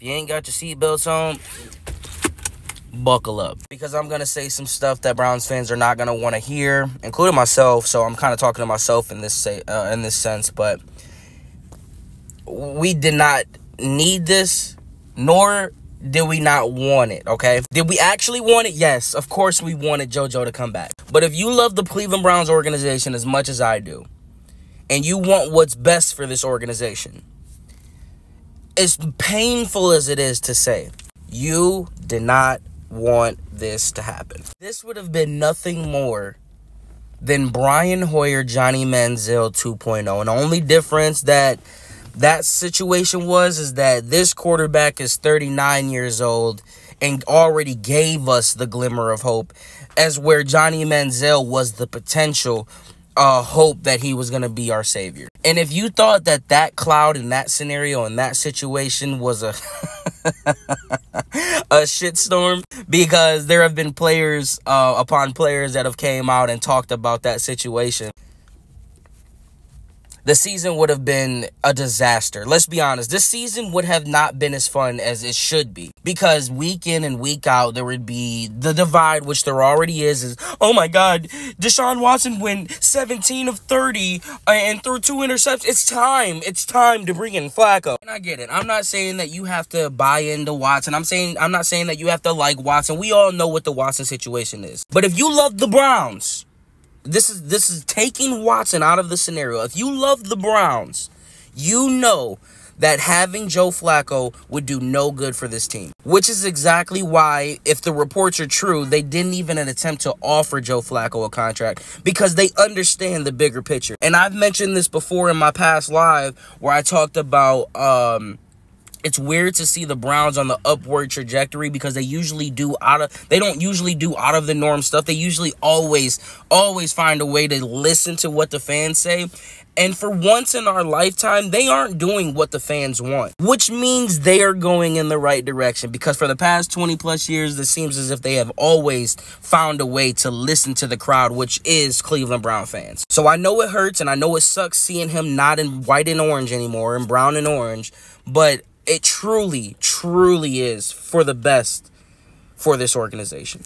If you ain't got your seatbelts on, buckle up because I'm gonna say some stuff that Browns fans are not gonna want to hear, including myself. So I'm kind of talking to myself in this say uh, in this sense, but we did not need this, nor did we not want it, okay? Did we actually want it? Yes, of course we wanted JoJo to come back. But if you love the Cleveland Browns organization as much as I do, and you want what's best for this organization, as painful as it is to say, you did not want this to happen. This would have been nothing more than Brian Hoyer, Johnny Manziel 2.0. And the only difference that that situation was is that this quarterback is 39 years old and already gave us the glimmer of hope as where Johnny Manziel was the potential uh, hope that he was going to be our savior. And if you thought that that cloud in that scenario in that situation was a a shitstorm because there have been players uh, upon players that have came out and talked about that situation the season would have been a disaster. Let's be honest. This season would have not been as fun as it should be because week in and week out there would be the divide, which there already is. Is oh my God, Deshaun Watson went 17 of 30 and threw two interceptions. It's time. It's time to bring in Flacco. And I get it. I'm not saying that you have to buy into Watson. I'm saying I'm not saying that you have to like Watson. We all know what the Watson situation is. But if you love the Browns this is this is taking Watson out of the scenario. If you love the Browns, you know that having Joe Flacco would do no good for this team. Which is exactly why, if the reports are true, they didn't even attempt to offer Joe Flacco a contract because they understand the bigger picture. And I've mentioned this before in my past live where I talked about um it's weird to see the Browns on the upward trajectory because they usually do out of they don't usually do out of the norm stuff. They usually always always find a way to listen to what the fans say. And for once in our lifetime, they aren't doing what the fans want, which means they are going in the right direction because for the past 20 plus years, it seems as if they have always found a way to listen to the crowd, which is Cleveland Brown fans. So I know it hurts and I know it sucks seeing him not in white and orange anymore and brown and orange, but it truly, truly is for the best for this organization.